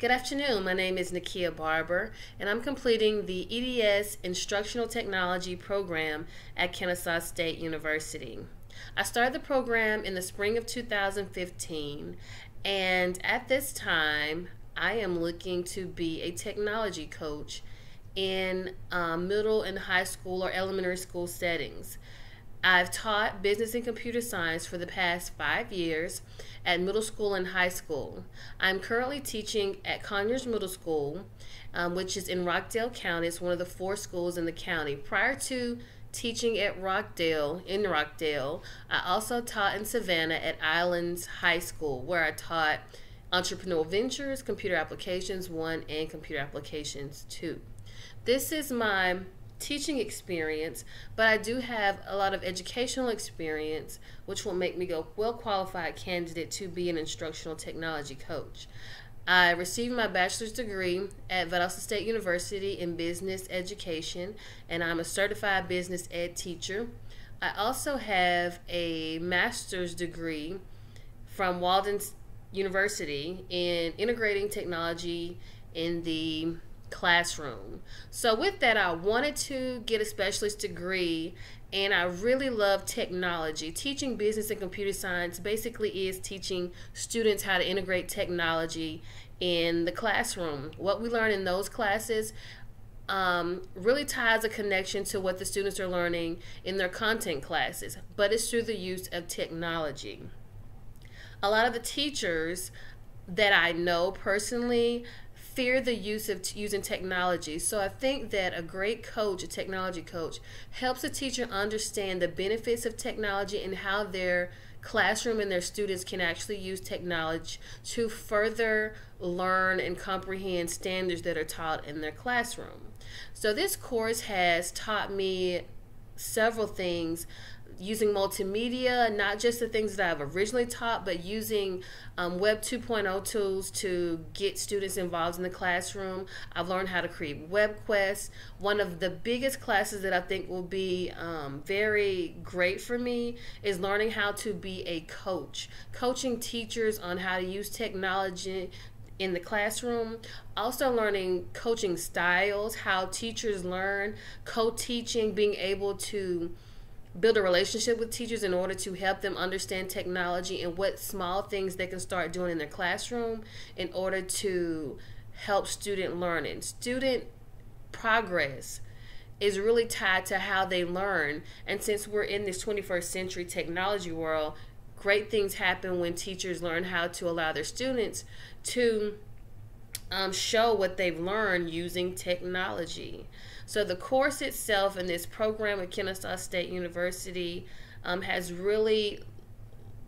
Good afternoon. My name is Nakeia Barber, and I'm completing the EDS Instructional Technology program at Kennesaw State University. I started the program in the spring of 2015, and at this time, I am looking to be a technology coach in um, middle and high school or elementary school settings. I've taught business and computer science for the past five years at middle school and high school. I'm currently teaching at Conyers Middle School, um, which is in Rockdale County. It's one of the four schools in the county. Prior to teaching at Rockdale, in Rockdale, I also taught in Savannah at Islands High School, where I taught Entrepreneurial Ventures, Computer Applications 1, and Computer Applications 2. This is my teaching experience, but I do have a lot of educational experience, which will make me a well qualified candidate to be an instructional technology coach. I received my bachelor's degree at Valdosta State University in business education, and I'm a certified business ed teacher. I also have a master's degree from Walden University in integrating technology in the classroom. So with that, I wanted to get a specialist degree and I really love technology. Teaching business and computer science basically is teaching students how to integrate technology in the classroom. What we learn in those classes um, really ties a connection to what the students are learning in their content classes, but it's through the use of technology. A lot of the teachers that I know personally fear the use of t- using technology. So I think that a great coach, a technology coach, helps a teacher understand the benefits of technology and how their classroom and their students can actually use technology to further learn and comprehend standards that are taught in their classroom. So this course has taught me several things using multimedia, not just the things that I've originally taught, but using um, Web 2.0 tools to get students involved in the classroom. I've learned how to create web quests. One of the biggest classes that I think will be um, very great for me is learning how to be a coach, coaching teachers on how to use technology in the classroom. Also, learning coaching styles, how teachers learn, co teaching, being able to build a relationship with teachers in order to help them understand technology and what small things they can start doing in their classroom in order to help student learning. Student progress is really tied to how they learn. And since we're in this 21st century technology world, great things happen when teachers learn how to allow their students to um, show what they've learned using technology. So the course itself in this program at Kennesaw State University um, has really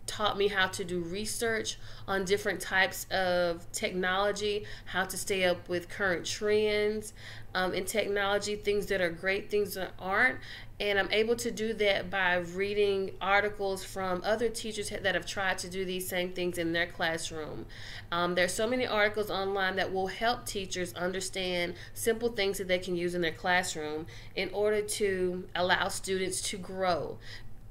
taught me how to do research on different types of technology, how to stay up with current trends um, in technology, things that are great, things that aren't. And I'm able to do that by reading articles from other teachers that have tried to do these same things in their classroom. Um, there's so many articles online that will help teachers understand simple things that they can use in their classroom in order to allow students to grow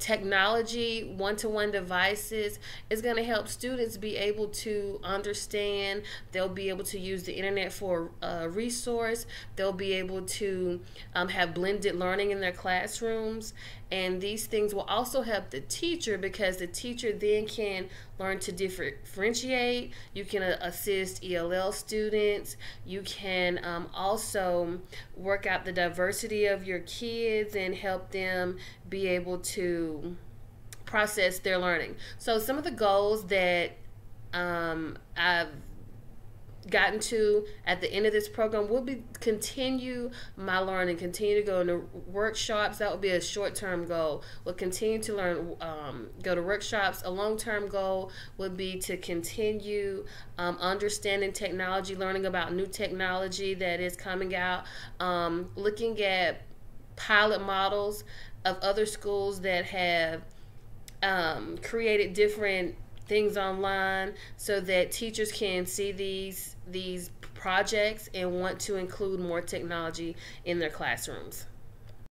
technology, one to one devices is going to help students be able to understand. They'll be able to use the internet for a resource. They'll be able to um, have blended learning in their classrooms. And these things will also help the teacher because the teacher then can learn to differentiate. You can uh, assist ELL students. You can um, also work out the diversity of your kids and help them be able to process their learning. So, some of the goals that um, I've gotten to at the end of this program will be continue my learning continue to go into workshops. That will be a short-term goal. We'll continue to learn um, go to workshops. A long-term goal would be to continue um, understanding technology learning about new technology that is coming out um, looking at pilot models of other schools that have um, created different things online so that teachers can see these these projects and want to include more technology in their classrooms.